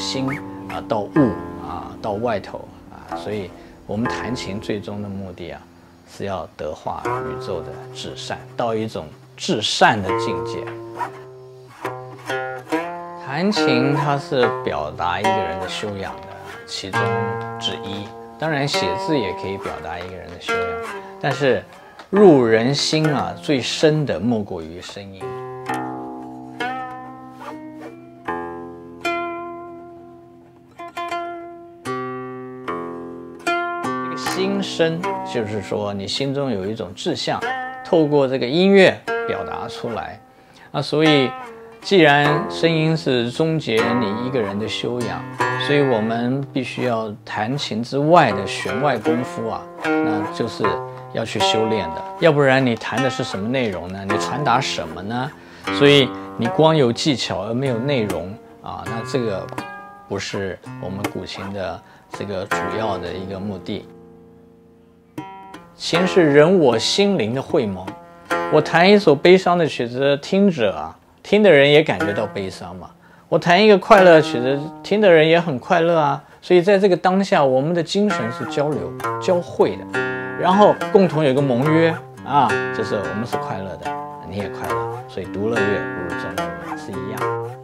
心啊到物啊到外头啊，所以我们弹琴最终的目的啊，是要德化宇宙的至善，到一种至善的境界。弹琴它是表达一个人的修养的其中之一，当然写字也可以表达一个人的修养，但是入人心啊最深的莫过于声音。心声就是说你心中有一种志向，透过这个音乐表达出来啊，所以。既然声音是终结你一个人的修养，所以我们必须要弹琴之外的弦外功夫啊，那就是要去修炼的。要不然你弹的是什么内容呢？你传达什么呢？所以你光有技巧而没有内容啊，那这个不是我们古琴的这个主要的一个目的。琴是人我心灵的会盟。我弹一首悲伤的曲子，听者啊。听的人也感觉到悲伤嘛。我弹一个快乐曲子，听的人也很快乐啊。所以在这个当下，我们的精神是交流、交汇的，然后共同有个盟约啊，就是我们是快乐的，你也快乐。所以独乐乐不如众乐乐是一样。